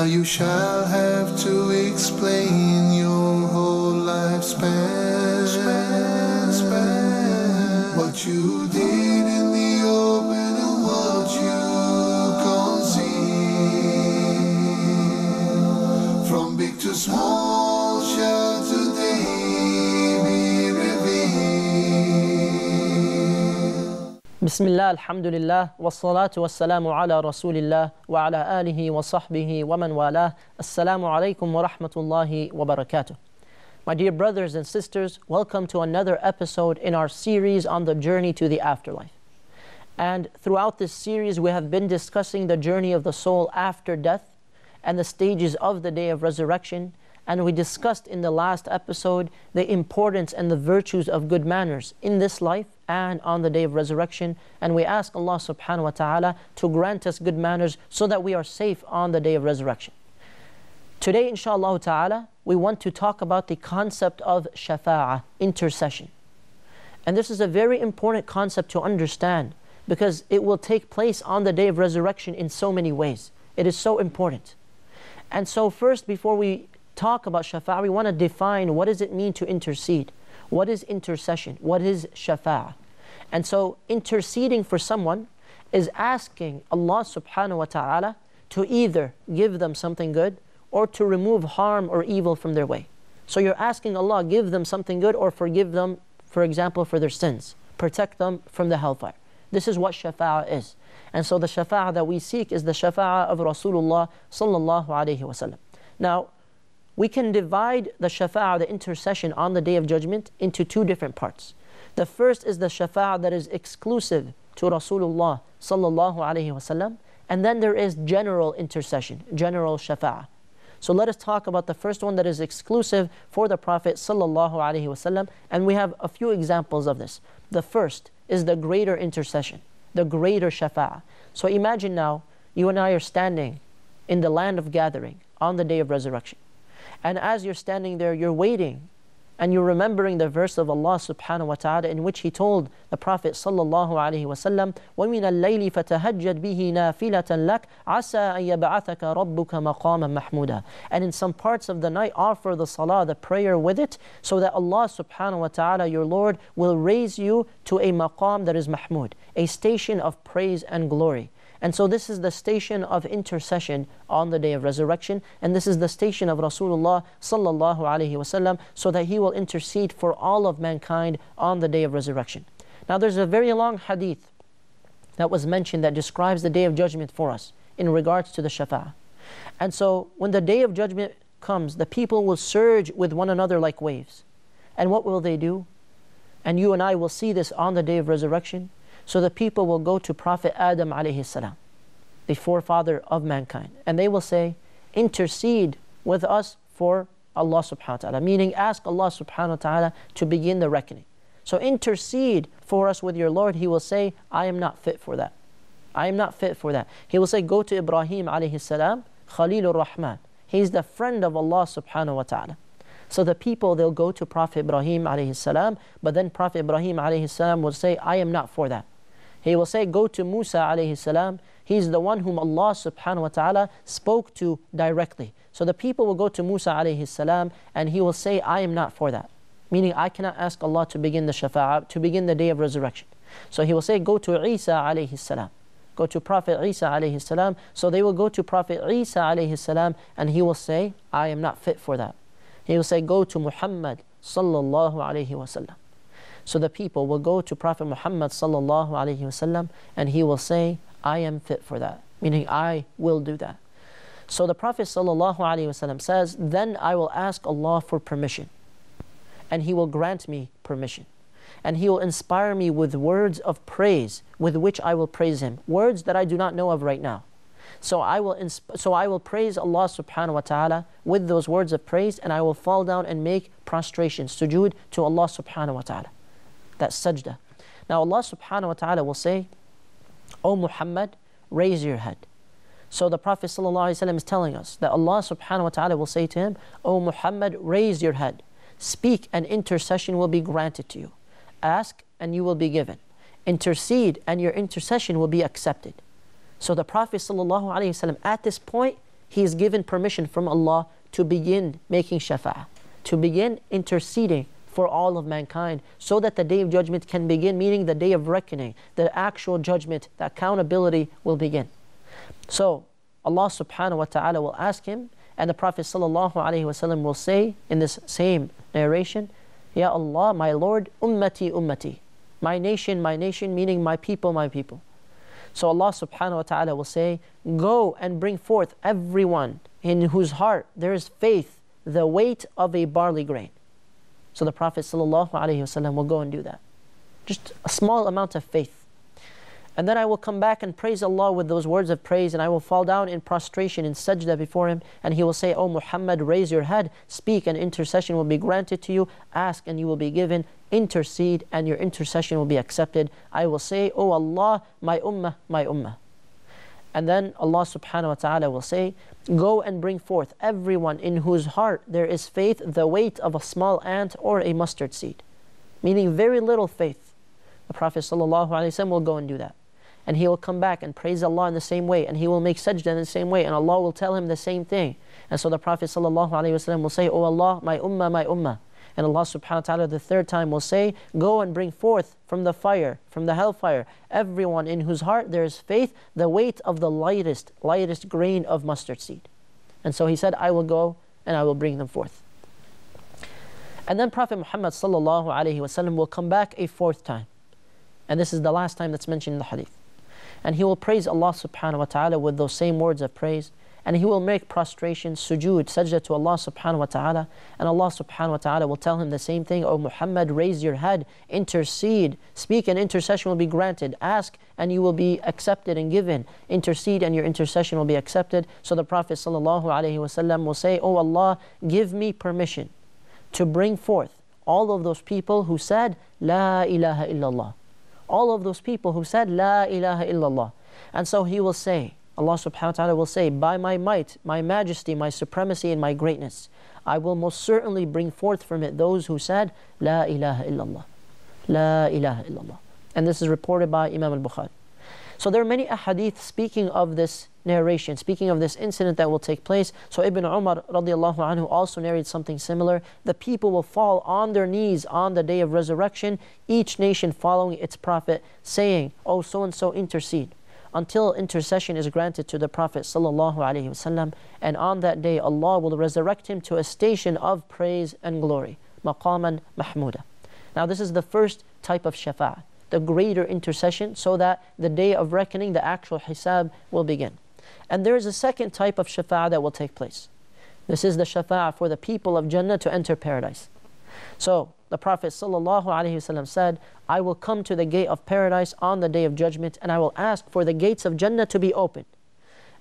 Now you shall have to explain your whole lifespan. What you did in the open and what you conceal. From big to small Bismillah, alhamdulillah, الحمد لله والصلاة والسلام wa رسول الله wa آله وصحبه ومن والاه السلام عليكم ورحمة الله wa barakatuh. My dear brothers and sisters, welcome to another episode in our series on the journey to the afterlife. And throughout this series, we have been discussing the journey of the soul after death and the stages of the day of resurrection and we discussed in the last episode the importance and the virtues of good manners in this life and on the day of resurrection. And we ask Allah subhanahu wa ta'ala to grant us good manners so that we are safe on the day of resurrection. Today, inshallah ta'ala, we want to talk about the concept of shafa'ah, intercession. And this is a very important concept to understand because it will take place on the day of resurrection in so many ways. It is so important. And so first, before we talk about shafa'ah, we want to define what does it mean to intercede? What is intercession? What is shafa'ah? And so interceding for someone is asking Allah subhanahu wa ta'ala to either give them something good or to remove harm or evil from their way. So you're asking Allah, give them something good or forgive them, for example, for their sins. Protect them from the hellfire. This is what shafa'ah is. And so the shafa'ah that we seek is the shafa'ah of Rasulullah sallallahu alayhi wasallam. Now, we can divide the shafa'ah, the intercession on the day of judgment, into two different parts. The first is the shafa'ah that is exclusive to Rasulullah sallallahu alayhi wasallam, and then there is general intercession, general shafa'ah. So let us talk about the first one that is exclusive for the Prophet sallallahu alaihi wasallam, and we have a few examples of this. The first is the greater intercession, the greater shafa'ah. So imagine now, you and I are standing in the land of gathering on the day of resurrection. And as you're standing there, you're waiting and you're remembering the verse of Allah subhanahu wa ta'ala in which He told the Prophet sallallahu alayhi wa sallam, وَمِنَ اللَّيْلِ فَتَهَجَّدْ بِهِ نَافِلَةً لَكَ عَسَىٰ أَن يَبْعَثَكَ رَبُّكَ مَقَامًا مَحْمُودًا And in some parts of the night, offer the salah, the prayer with it, so that Allah subhanahu wa ta'ala, your Lord, will raise you to a maqam that is mahmud, a station of praise and glory. And so this is the station of intercession on the day of resurrection, and this is the station of Rasulullah sallallahu alaihi wasallam, so that he will intercede for all of mankind on the day of resurrection. Now there's a very long hadith that was mentioned that describes the day of judgment for us in regards to the shafa'ah. And so when the day of judgment comes, the people will surge with one another like waves. And what will they do? And you and I will see this on the day of resurrection. So the people will go to Prophet Adam alayhi salam, the forefather of mankind, and they will say, intercede with us for Allah subhanahu wa ta'ala, meaning ask Allah subhanahu wa ta'ala to begin the reckoning. So intercede for us with your Lord. He will say, I am not fit for that. I am not fit for that. He will say, go to Ibrahim alayhi salam, Khalilur Rahman. He's the friend of Allah subhanahu wa ta'ala. So the people, they'll go to Prophet Ibrahim alayhi salam, but then Prophet Ibrahim alayhi salam will say, I am not for that. He will say, go to Musa alayhi salam. He's the one whom Allah subhanahu wa ta'ala spoke to directly. So the people will go to Musa alayhi salam and he will say, I am not for that. Meaning I cannot ask Allah to begin the shafa'ah, to begin the day of resurrection. So he will say, go to Isa alayhi salam. Go to Prophet Isa alayhi salam. So they will go to Prophet Isa alayhi salam and he will say, I am not fit for that. He will say, Go to Muhammad sallallahu alayhi wasallam. So the people will go to Prophet Muhammad sallallahu alayhi wasallam and he will say, I am fit for that. Meaning, I will do that. So the Prophet sallallahu alayhi wasallam says, Then I will ask Allah for permission. And He will grant me permission. And He will inspire me with words of praise with which I will praise Him. Words that I do not know of right now. So I will so I will praise Allah subhanahu wa ta'ala with those words of praise and I will fall down and make prostration, sujood to Allah subhanahu wa ta'ala. That's sajda. Now Allah subhanahu wa ta'ala will say, O Muhammad, raise your head. So the Prophet ﷺ is telling us that Allah subhanahu wa ta'ala will say to him, O Muhammad, raise your head. Speak and intercession will be granted to you. Ask and you will be given. intercede and your intercession will be accepted. So the Prophet ﷺ, at this point, he is given permission from Allah to begin making shafa'ah, to begin interceding for all of mankind so that the day of judgment can begin, meaning the day of reckoning, the actual judgment, the accountability will begin. So Allah subhanahu wa ta'ala will ask him, and the Prophet sallallahu alaihi wasallam will say in this same narration, Ya Allah, my Lord, ummati, ummati. My nation, my nation, meaning my people, my people. So Allah subhanahu wa ta'ala will say, Go and bring forth everyone in whose heart there is faith, the weight of a barley grain. So the Prophet ﷺ will go and do that. Just a small amount of faith. And then I will come back and praise Allah with those words of praise, and I will fall down in prostration in sajda before Him, and He will say, O Muhammad, raise your head, speak, and intercession will be granted to you. Ask, and you will be given. Intercede, and your intercession will be accepted. I will say, O Allah, my ummah, my ummah. And then Allah subhanahu wa ta'ala will say, Go and bring forth everyone in whose heart there is faith the weight of a small ant or a mustard seed. Meaning very little faith. The Prophet will go and do that. And he will come back and praise Allah in the same way. And he will make sajda in the same way. And Allah will tell him the same thing. And so the Prophet will say, Oh Allah, my ummah, my ummah. And Allah subhanahu wa ta'ala the third time will say, Go and bring forth from the fire, from the hellfire, everyone in whose heart there is faith, the weight of the lightest, lightest grain of mustard seed. And so he said, I will go and I will bring them forth. And then Prophet Muhammad sallallahu will come back a fourth time. And this is the last time that's mentioned in the hadith. And he will praise Allah subhanahu wa ta'ala with those same words of praise and he will make prostration, sujood, sajda to Allah subhanahu wa ta'ala. And Allah subhanahu wa ta'ala will tell him the same thing, O Muhammad, raise your head, intercede, speak and intercession will be granted. Ask and you will be accepted and given. Intercede and your intercession will be accepted. So the Prophet sallallahu alaihi wasallam will say, O Allah, give me permission to bring forth all of those people who said, La ilaha illallah. All of those people who said, La ilaha illallah. And so he will say, Allah subhanahu wa ta'ala will say, By my might, my majesty, my supremacy, and my greatness, I will most certainly bring forth from it those who said, La ilaha illallah. La ilaha illallah. And this is reported by Imam al-Bukhari. So there are many ahadith speaking of this narration, speaking of this incident that will take place. So Ibn Umar radiallahu anhu also narrated something similar. The people will fall on their knees on the day of resurrection, each nation following its prophet, saying, Oh, so-and-so intercede until intercession is granted to the Prophet ﷺ, and on that day Allah will resurrect him to a station of praise and glory, maqaman mahmuda. Now this is the first type of shafa'ah, the greater intercession, so that the day of reckoning, the actual hisab, will begin. And there is a second type of shafa'ah that will take place. This is the shafa'ah for the people of Jannah to enter paradise. So the Prophet ﷺ said, I will come to the gate of paradise on the day of judgment and I will ask for the gates of Jannah to be opened.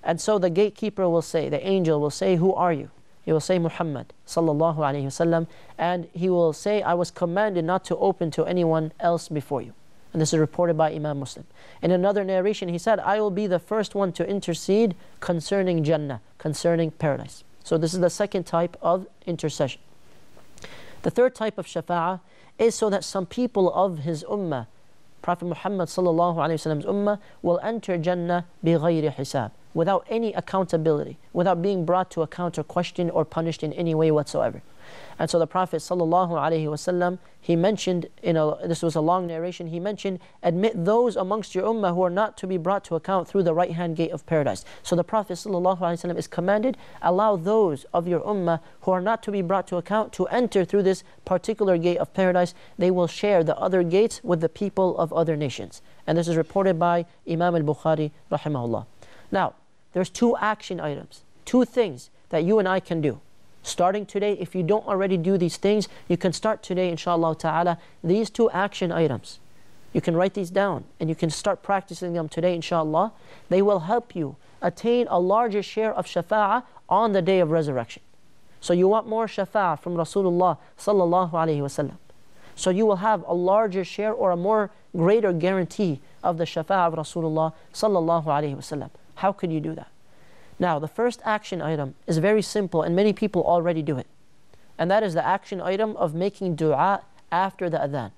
And so the gatekeeper will say, the angel will say, Who are you? He will say, Muhammad wasallam, and he will say, I was commanded not to open to anyone else before you. And this is reported by Imam Muslim. In another narration, he said, I will be the first one to intercede concerning Jannah, concerning paradise. So this is the second type of intercession. The third type of shafa'ah is so that some people of his ummah, Prophet Muhammad sallallahu alaihi wasallam's ummah, will enter Jannah bighayri hisab, without any accountability, without being brought to account or questioned or punished in any way whatsoever. And so the Prophet ﷺ, he mentioned, in a, this was a long narration, he mentioned, admit those amongst your ummah who are not to be brought to account through the right hand gate of paradise. So the Prophet ﷺ is commanded, allow those of your ummah who are not to be brought to account to enter through this particular gate of paradise. They will share the other gates with the people of other nations. And this is reported by Imam al-Bukhari rahimahullah. Now, there's two action items, two things that you and I can do. Starting today, if you don't already do these things, you can start today, inshallah ta'ala, these two action items. You can write these down and you can start practicing them today, inshallah. They will help you attain a larger share of shafa'ah on the day of resurrection. So you want more shafa'ah from Rasulullah sallallahu alayhi wasallam. So you will have a larger share or a more greater guarantee of the shafa'ah of Rasulullah sallallahu alayhi wasallam. How could you do that? Now, the first action item is very simple and many people already do it. And that is the action item of making dua after the adhan.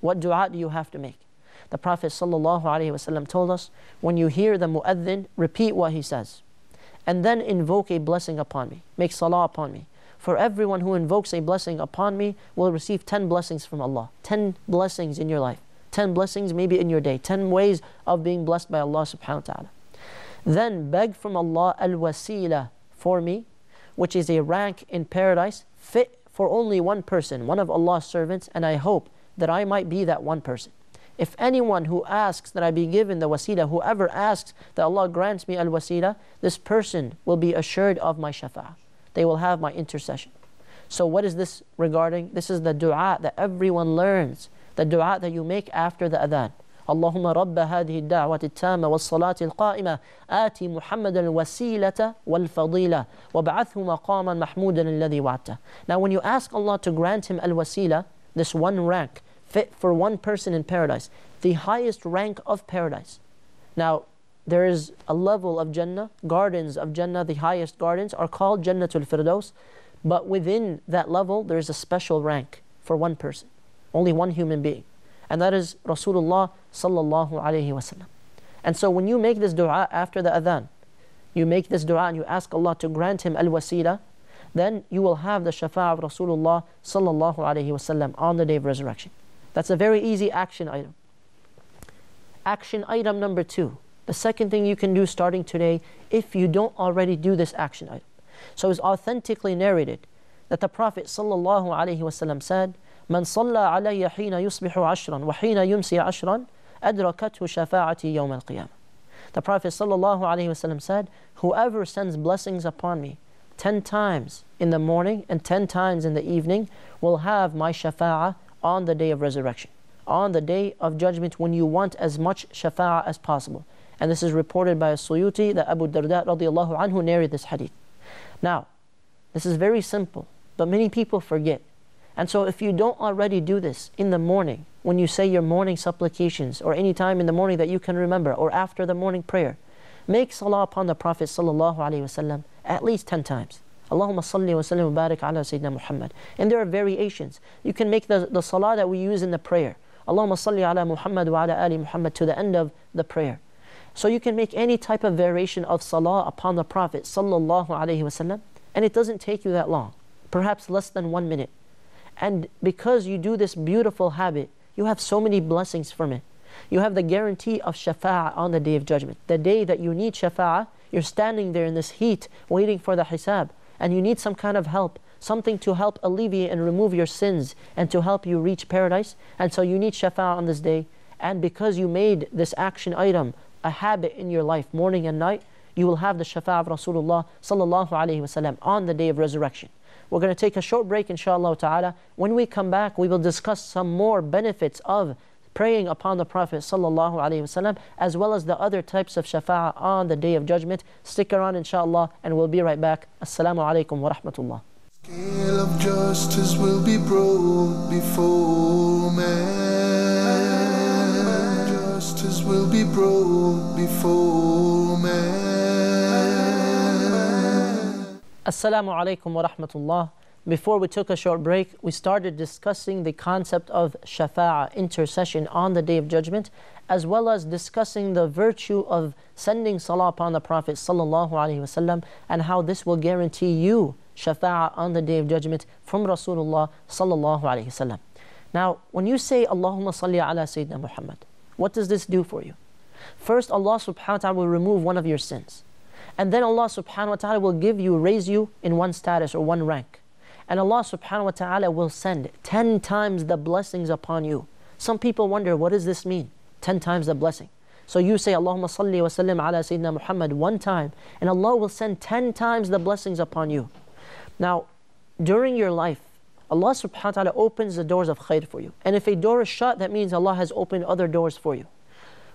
What dua do you have to make? The Prophet ﷺ told us, when you hear the mu'adhin, repeat what he says. And then invoke a blessing upon me. Make salah upon me. For everyone who invokes a blessing upon me will receive 10 blessings from Allah. 10 blessings in your life. 10 blessings maybe in your day. 10 ways of being blessed by Allah subhanahu wa ta'ala. Then beg from Allah al-wasila for me, which is a rank in paradise fit for only one person, one of Allah's servants, and I hope that I might be that one person. If anyone who asks that I be given the wasila, whoever asks that Allah grants me al wasila, this person will be assured of my shafa'ah. They will have my intercession. So, what is this regarding? This is the dua that everyone learns, the dua that you make after the adhan. اللهم رب هذه الدعوة التامة والصلاة القائمة آتي محمد الوسيلة والفضيلة وابعثه مقاما محمودا الذي وعدته. Now when you ask Allah to grant him al-wasila, this one rank, fit for one person in paradise, the highest rank of paradise. Now, there is a level of Jannah, gardens of Jannah, the highest gardens are called Jannatul Firdaus, but within that level there is a special rank for one person, only one human being, and that is Rasulullah sallallahu alaihi wasallam. And so when you make this dua after the adhan, you make this dua and you ask Allah to grant him al-wasila, then you will have the shafa' of Rasulullah sallallahu alaihi wasallam on the day of resurrection. That's a very easy action item. Action item number two. The second thing you can do starting today, if you don't already do this action item. So it's authentically narrated that the Prophet sallallahu alaihi wasallam said, "Man صلى علي حين يصبح عشرا وحين يمسي عشرا أدركته شفاعتي يوم القيامة." The Prophet sallallahu alaihi wasallam said, "Whoever sends blessings upon me 10 times in the morning and 10 times in the evening will have my shafa'ah on the day of resurrection, on the day of judgment when you want as much shafa'ah as possible. And this is reported by Suyuti that Abu Darda radiallahu anhu narrated this hadith. Now, this is very simple, but many people forget. And so if you don't already do this in the morning, when you say your morning supplications, or any time in the morning that you can remember, or after the morning prayer, make salah upon the Prophet wasallam at least 10 times. Allahumma salli wa sallim wa barik ala Sayyidina Muhammad. And there are variations. You can make the, the salah that we use in the prayer. Allahumma salli ala Muhammad wa ala ali Muhammad to the end of the prayer. So you can make any type of variation of salah upon the Prophet sallallahu alaihi wasallam, and it doesn't take you that long, perhaps less than one minute. And because you do this beautiful habit, you have so many blessings from it. You have the guarantee of shafa'ah on the day of judgment. The day that you need shafa'ah, you're standing there in this heat waiting for the hisab and you need some kind of help, something to help alleviate and remove your sins and to help you reach paradise. And so you need shafa'ah on this day. And because you made this action item a habit in your life, morning and night, you will have the shafa'ah of Rasulullah on the day of resurrection. We're going to take a short break, inshallah ta'ala. When we come back, we will discuss some more benefits of praying upon the Prophet ﷺ, as well as the other types of shafa'ah on the day of judgment. Stick around inshallah and we'll be right back. Assalamu alaikum wa rahmatullah. Scale of justice will be brought before man. Justice will be brought before man. Assalamu alaikum wa rahmatullah. Before we took a short break, we started discussing the concept of shafa'a, intercession on the day of judgment, as well as discussing the virtue of sending salah upon the Prophet and how this will guarantee you shafa'a on the day of judgment from Rasulullah sallallahu. Now, when you say Allahumma salli ala Sayyidina Muhammad, what does this do for you? First, Allah subhanahu wa ta'ala will remove one of your sins. And then Allah subhanahu wa ta'ala will give you, raise you in one status or one rank. And Allah subhanahu wa ta'ala will send 10 times the blessings upon you. Some people wonder, what does this mean? 10 times the blessing. So you say, Allahumma salli wa sallim ala Sayyidina Muhammad one time, and Allah will send 10 times the blessings upon you. Now, during your life, Allah subhanahu wa ta'ala opens the doors of khair for you. And if a door is shut, that means Allah has opened other doors for you.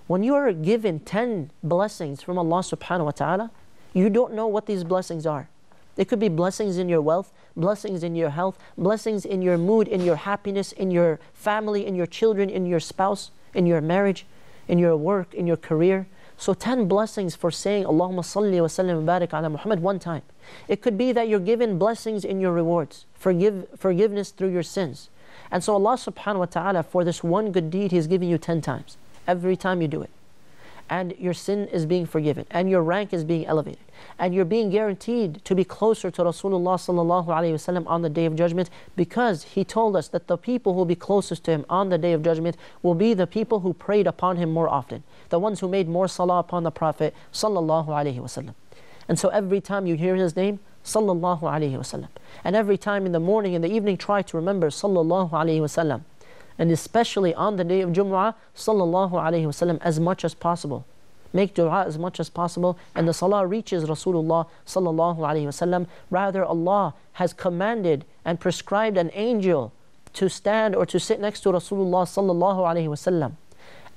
When you are given 10 blessings from Allah subhanahu wa ta'ala, you don't know what these blessings are. It could be blessings in your wealth, blessings in your health, blessings in your mood, in your happiness, in your family, in your children, in your spouse, in your marriage, in your work, in your career. So 10 blessings for saying Allahumma salli wa sallim wa barik ala Muhammad one time. It could be that you're given blessings in your rewards, forgive, forgiveness through your sins. And so Allah subhanahu wa ta'ala, for this one good deed, He's giving you 10 times. Every time you do it. And your sin is being forgiven, and your rank is being elevated, and you're being guaranteed to be closer to Rasulullah sallallahu alaihi wasallam on the day of judgment, because he told us that the people who will be closest to him on the day of judgment will be the people who prayed upon him more often, the ones who made more salah upon the Prophet sallallahu alaihi wasallam. And so every time you hear his name, sallallahu alaihi wasallam, and every time in the morning and the evening, try to remember sallallahu alaihi wasallam and especially on the day of Jum'ah, sallallahu alayhi wasallam, as much as possible. Make dua as much as possible, and the salah reaches Rasulullah sallallahu alayhi wasallam. Rather, Allah has commanded and prescribed an angel to stand or to sit next to Rasulullah sallallahu alayhi wasallam,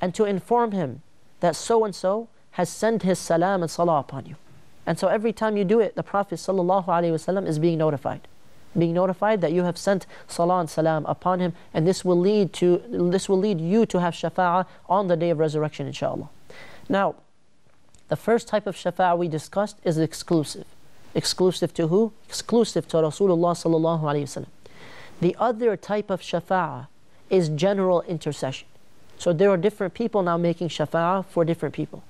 and to inform him that so and so has sent his salam and salah upon you. And so every time you do it, the Prophet sallallahu alayhi wasallam is being notified being notified that you have sent salah and salam upon him, and this will lead to this will lead you to have shafa'ah on the day of resurrection, inshallah. Now, the first type of shafa'ah we discussed is exclusive. Exclusive to who? Exclusive to Rasulullah sallallahu alaihi wasallam. The other type of shafa'ah is general intercession. So there are different people now making shafa'ah for different people.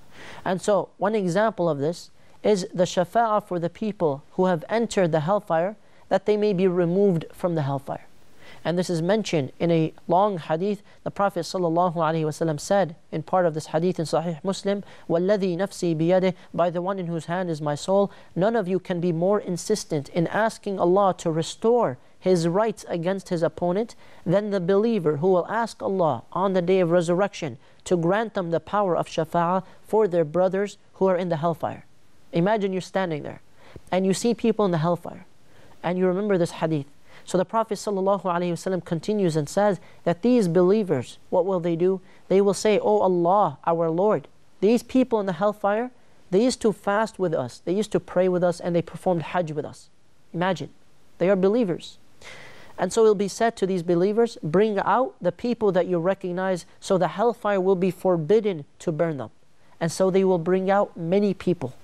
And so one example of this is the shafa'ah for the people who have entered the hellfire that they may be removed from the hellfire. And this is mentioned in a long hadith. The Prophet ﷺ said in part of this hadith in Sahih Muslim, وَالَّذِي نَفْسِي بِيَدِهِ By the one in whose hand is my soul, none of you can be more insistent in asking Allah to restore his rights against his opponent than the believer who will ask Allah on the day of resurrection to grant them the power of shafa'ah for their brothers who are in the hellfire. Imagine you're standing there and you see people in the hellfire and you remember this hadith. So the Prophet ﷺ continues and says that these believers, what will they do? They will say, Oh Allah, our Lord, these people in the hellfire, they used to fast with us, they used to pray with us, and they performed Hajj with us. Imagine, they are believers. And so it will be said to these believers, Bring out the people that you recognize, so the hellfire will be forbidden to burn them. And so they will bring out many people.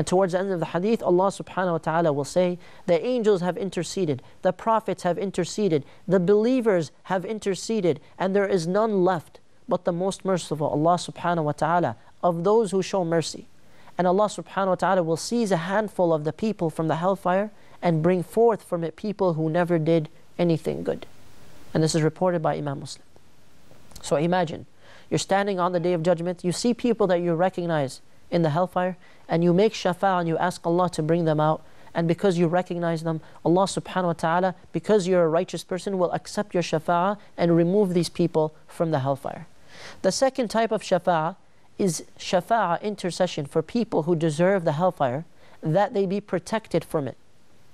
And towards the end of the hadith, Allah subhanahu wa ta'ala will say, The angels have interceded, the prophets have interceded, the believers have interceded, and there is none left but the most merciful, Allah subhanahu wa ta'ala, of those who show mercy. And Allah subhanahu wa ta'ala will seize a handful of the people from the hellfire and bring forth from it people who never did anything good. And this is reported by Imam Muslim. So imagine, you're standing on the day of judgment, you see people that you recognize in the hellfire, and you make shafa and you ask Allah to bring them out, and because you recognize them, Allah subhanahu wa ta'ala, because you're a righteous person, will accept your shafa and remove these people from the hellfire. The second type of shafa is shafa intercession for people who deserve the hellfire, that they be protected from it,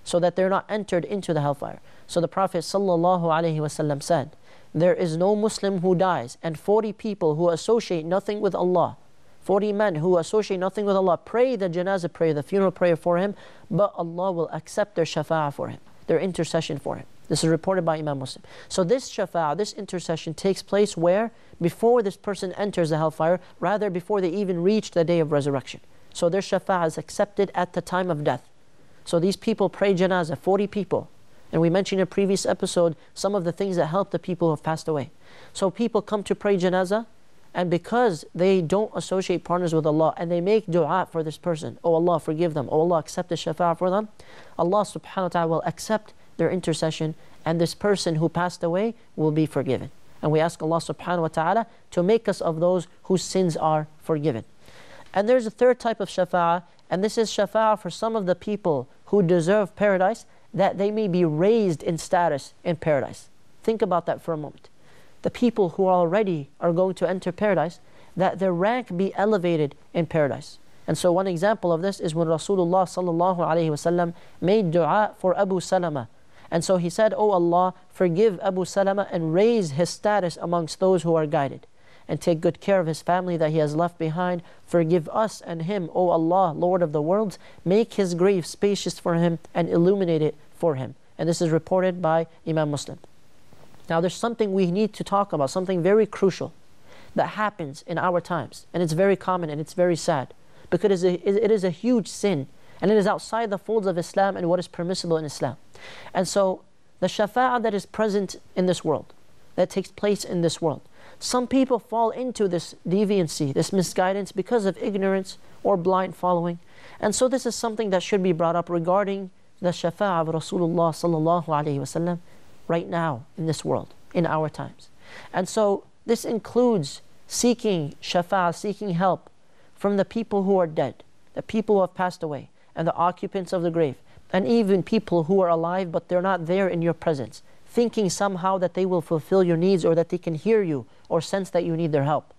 so that they're not entered into the hellfire. So the Prophet ﷺ said, There is no Muslim who dies, and 40 people who associate nothing with Allah 40 men who associate nothing with Allah pray the janazah prayer, the funeral prayer for him, but Allah will accept their shafa'ah for him, their intercession for him. This is reported by Imam Muslim. So this shafa'ah, this intercession takes place where? Before this person enters the hellfire, rather before they even reach the day of resurrection. So their shafa'ah is accepted at the time of death. So these people pray janazah, 40 people. And we mentioned in a previous episode some of the things that help the people who have passed away. So people come to pray janazah, and because they don't associate partners with Allah and they make dua for this person, oh Allah, forgive them, oh Allah, accept the shafa for them, Allah subhanahu wa ta'ala will accept their intercession and this person who passed away will be forgiven. And we ask Allah subhanahu wa ta'ala to make us of those whose sins are forgiven. And there's a third type of shafa, and this is shafa for some of the people who deserve paradise, that they may be raised in status in paradise. Think about that for a moment the people who already are going to enter paradise, that their rank be elevated in paradise. And so one example of this is when Rasulullah sallallahu alaihi wasallam made dua for Abu Salama. And so he said, "O oh Allah, forgive Abu Salama and raise his status amongst those who are guided, and take good care of his family that he has left behind. Forgive us and him, O Allah, Lord of the worlds. Make his grave spacious for him and illuminate it for him." And this is reported by Imam Muslim. Now, there's something we need to talk about, something very crucial that happens in our times, and it's very common and it's very sad because it is a, it is a huge sin and it is outside the folds of Islam and what is permissible in Islam. And so, the shafa'ah that is present in this world, that takes place in this world, some people fall into this deviancy, this misguidance because of ignorance or blind following. And so this is something that should be brought up regarding the shafa'ah of Rasulullah sallallahu alaihi wasallam right now in this world, in our times. And so this includes seeking shafa, seeking help from the people who are dead, the people who have passed away, and the occupants of the grave, and even people who are alive but they're not there in your presence, thinking somehow that they will fulfill your needs or that they can hear you or sense that you need their help.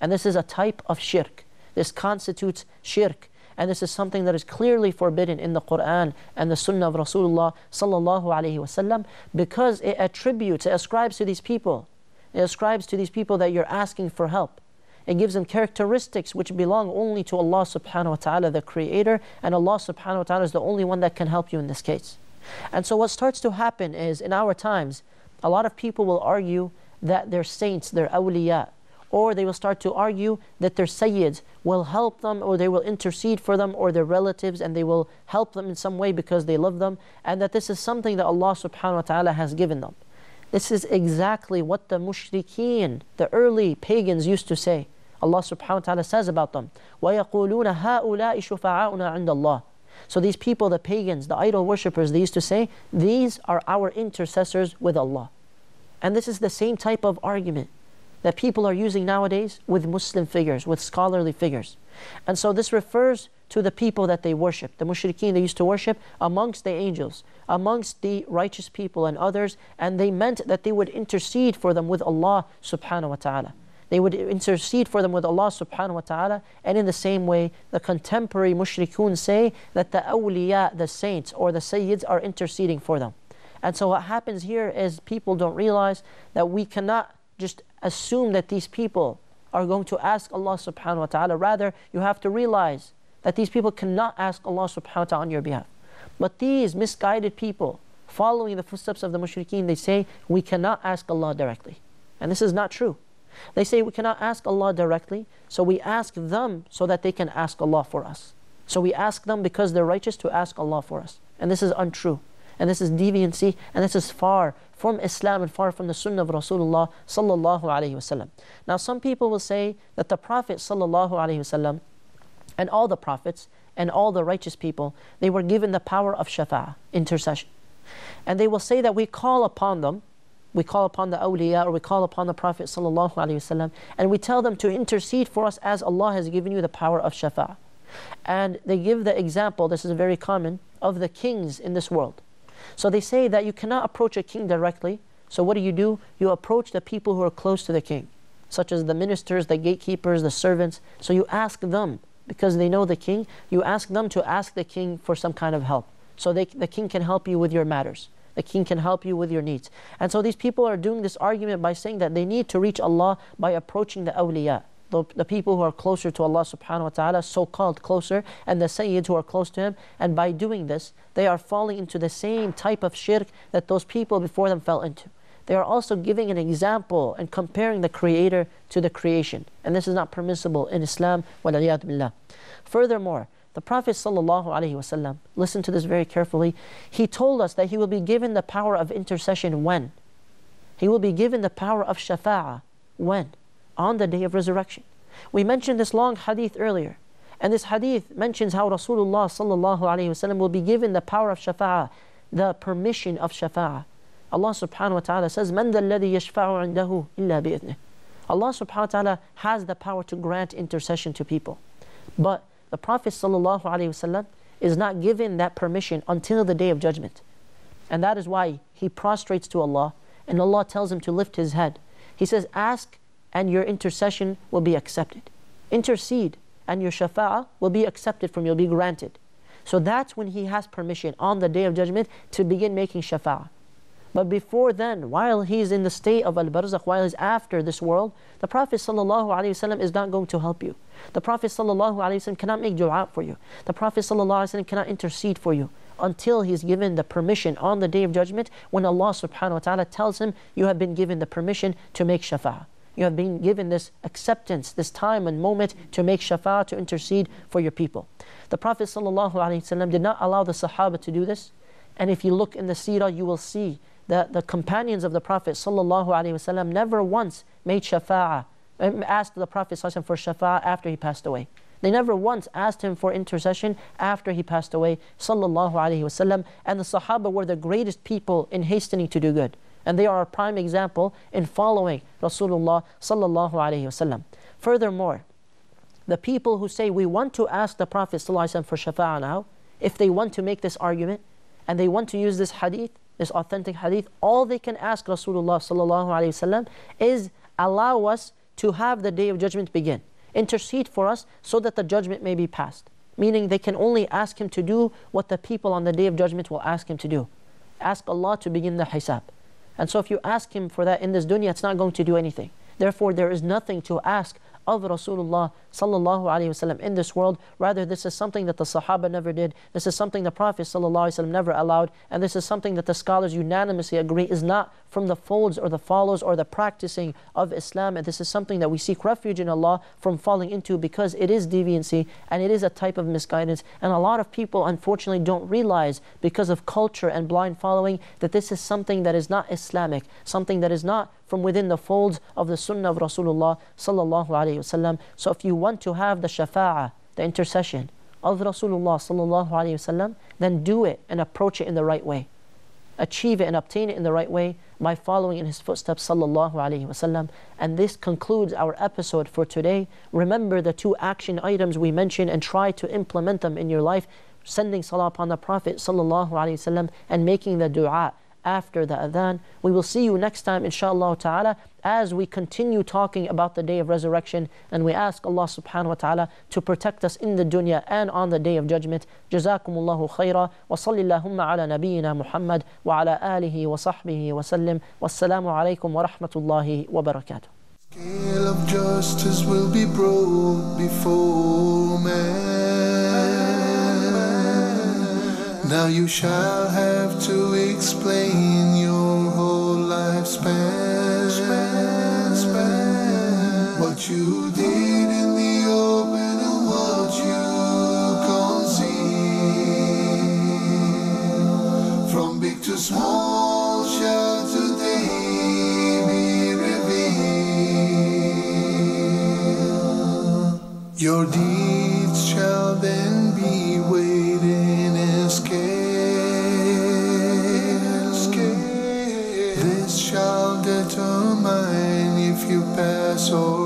And this is a type of shirk. This constitutes shirk. And this is something that is clearly forbidden in the Quran and the Sunnah of Rasulullah sallallahu alaihi wasallam because it attributes, it ascribes to these people, it ascribes to these people that you're asking for help. It gives them characteristics which belong only to Allah subhanahu wa ta'ala, the Creator, and Allah subhanahu wa ta'ala is the only one that can help you in this case. And so what starts to happen is in our times, a lot of people will argue that they're saints, they're awliya, or they will start to argue that their sayyids will help them or they will intercede for them or their relatives and they will help them in some way because they love them and that this is something that Allah subhanahu wa ta'ala has given them. This is exactly what the mushrikeen, the early pagans used to say. Allah subhanahu wa ta'ala says about them, وَيَقُولُونَ هَؤُلَاءِ شُفَعَاؤُنَا عِنْدَ اللَّهِ So these people, the pagans, the idol worshippers, they used to say, these are our intercessors with Allah. And this is the same type of argument that people are using nowadays with Muslim figures, with scholarly figures. And so this refers to the people that they worship, the mushrikeen they used to worship amongst the angels, amongst the righteous people and others, and they meant that they would intercede for them with Allah subhanahu wa ta'ala. They would intercede for them with Allah subhanahu wa ta'ala. And in the same way, the contemporary mushrikun say that the awliya, the saints or the sayyids are interceding for them. And so what happens here is people don't realize that we cannot just assume that these people are going to ask Allah subhanahu wa ta'ala. Rather, you have to realize that these people cannot ask Allah subhanahu wa ta'ala on your behalf. But these misguided people, following the footsteps of the mushrikeen, they say, we cannot ask Allah directly. And this is not true. They say we cannot ask Allah directly, so we ask them so that they can ask Allah for us. So we ask them because they're righteous to ask Allah for us. And this is untrue. And this is deviancy, and this is far from Islam and far from the Sunnah of Rasulullah sallallahu alaihi wasallam. Now, some people will say that the Prophet sallallahu alaihi wasallam and all the prophets and all the righteous people, they were given the power of shafa'ah, intercession. And they will say that we call upon them we call upon the awliya or we call upon the Prophet ﷺ and we tell them to intercede for us as Allah has given you the power of shafa. And they give the example, this is very common, of the kings in this world. So they say that you cannot approach a king directly. So what do you do? You approach the people who are close to the king, such as the ministers, the gatekeepers, the servants. So you ask them, because they know the king, you ask them to ask the king for some kind of help. So they, the king can help you with your matters. The king can help you with your needs. And so these people are doing this argument by saying that they need to reach Allah by approaching the awliya, the, the people who are closer to Allah subhanahu wa ta'ala, so called closer, and the sayyids who are close to Him. And by doing this, they are falling into the same type of shirk that those people before them fell into. They are also giving an example and comparing the Creator to the creation. And this is not permissible in Islam. Furthermore, the Prophet ﷺ, listen to this very carefully, he told us that he will be given the power of intercession when? He will be given the power of shafa'ah when? On the day of resurrection. We mentioned this long hadith earlier. And this hadith mentions how Rasulullah ﷺ will be given the power of shafa'ah, the permission of shafa'ah. Allah subhanahu wa ta'ala says, مَنْ ذَا الَّذِي يَشْفَعُ عِنْدَهُ إِلَّا بِإِذْنِهِ Allah subhanahu wa ta'ala has the power to grant intercession to people. But the Prophet ﷺ is not given that permission until the day of judgment. And that is why he prostrates to Allah and Allah tells him to lift his head. He says, Ask and your intercession will be accepted. Intercede and your shafa'ah will be accepted from you, will be granted. So that's when he has permission on the day of judgment to begin making shafa'ah. But before then, while he's in the state of al-barzakh, while he's after this world, the Prophet ﷺ is not going to help you. The Prophet ﷺ cannot make dua for you. The Prophet ﷺ cannot intercede for you until he's given the permission on the day of judgment when Allah subhanahu wa ta'ala tells him, You have been given the permission to make shafa'ah. You have been given this acceptance, this time and moment to make shafa'ah, to intercede for your people. The Prophet ﷺ did not allow the Sahaba to do this. And if you look in the seerah, you will see the, the companions of the Prophet ﷺ never once made shafa'ah, um, asked the Prophet ﷺ for shafa'ah after he passed away. They never once asked him for intercession after he passed away, sallallahu alaihi wasallam. And the Sahaba were the greatest people in hastening to do good, and they are a prime example in following Rasulullah sallallahu alaihi wasallam. Furthermore, the people who say we want to ask the Prophet ﷺ for shafa'ah now, if they want to make this argument and they want to use this hadith, this authentic hadith, all they can ask Rasulullah sallallahu alayhi wasallam is allow us to have the day of judgment begin. Intercede for us so that the judgment may be passed. Meaning they can only ask him to do what the people on the day of judgment will ask him to do. Ask Allah to begin the hisab. And so if you ask him for that in this dunya, it's not going to do anything. Therefore, there is nothing to ask of Rasulullah sallallahu alaihi wasallam in this world. Rather, this is something that the Sahaba never did. This is something the Prophet sallallahu alaihi wasallam never allowed, and this is something that the scholars unanimously agree is not from the folds or the follows or the practicing of Islam. And this is something that we seek refuge in Allah from falling into because it is deviancy and it is a type of misguidance. And a lot of people, unfortunately, don't realize because of culture and blind following that this is something that is not Islamic, something that is not from within the folds of the Sunnah of Rasulullah sallallahu alaihi wasallam. So if you want to have the shafa'ah, the intercession of Rasulullah sallallahu alaihi wasallam, then do it and approach it in the right way. Achieve it and obtain it in the right way by following in his footsteps sallallahu alaihi wasallam. And this concludes our episode for today. Remember the two action items we mentioned and try to implement them in your life. Sending salah upon the Prophet sallallahu alaihi wasallam and making the dua after the adhan. We will see you next time, inshallah ta'ala, as we continue talking about the day of resurrection. And we ask Allah subhanahu wa ta'ala to protect us in the dunya and on the day of judgment. Jazakumullahu khaira. Wa sallillahumma ala nabiyyina Muhammad wa ala alihi wa sahbihi wa sallim. Wassalamu alaikum wa rahmatullahi wa barakatuh. Scale of justice will be brought before man. Now you shall have to explain your whole lifespan. What you did in the open and what you concealed. From big to small shall today be revealed. Your deeds This